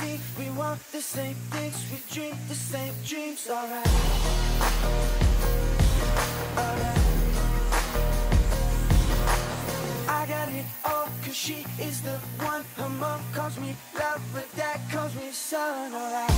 think we want the same things We dream the same dreams, alright. Alright. I got it all cause she is the one Her mom calls me love but that calls me son, alright.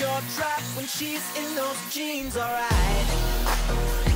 your drop when she's in those jeans, alright.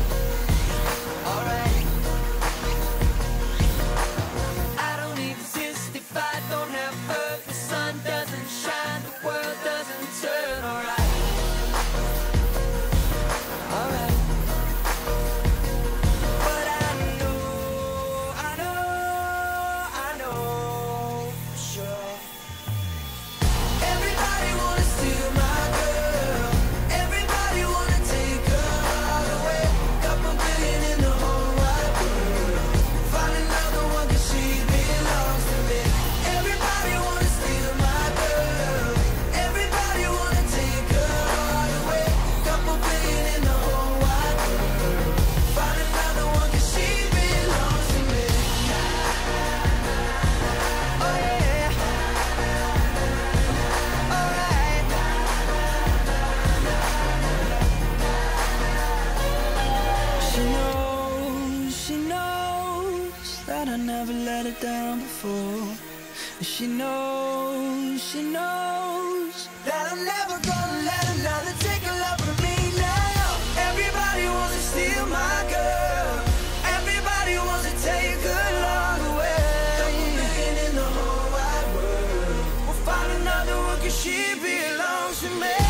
that I never let her down before. And she knows, she knows that I'm never gonna let another take a love from me now. Everybody wants to steal my girl. Everybody wants to take her long away. Couple million in the whole wide world. We'll find another one cause she belongs to me.